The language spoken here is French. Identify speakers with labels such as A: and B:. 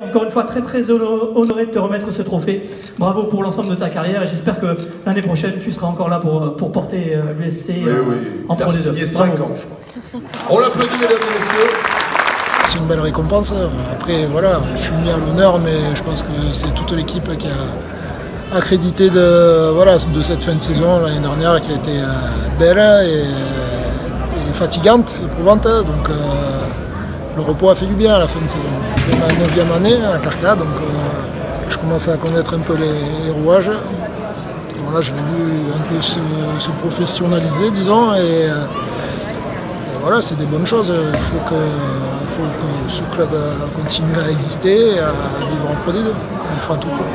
A: Encore une fois, très très honoré de te remettre ce trophée. Bravo pour l'ensemble de ta carrière et j'espère que l'année prochaine tu seras encore là pour, pour porter euh, l'USC
B: oui,
A: euh,
B: oui.
A: en Pro
B: a 5 ans, je crois. On l'applaudit, mesdames et messieurs.
C: C'est une belle récompense. Après, voilà, je suis mis à l'honneur, mais je pense que c'est toute l'équipe qui a accrédité de, voilà, de cette fin de saison l'année dernière qui a été euh, belle et, et, fatigante, éprouvante. Donc, le repos a fait du bien à la fin de saison. C'est ma neuvième année à Carca, donc euh, je commence à connaître un peu les, rouages. Voilà, j'ai vu un peu se, professionnaliser, disons, et, voilà, c'est des bonnes choses. Il faut que, ce club continue à exister, à vivre en Pro D2. On fera tout pour.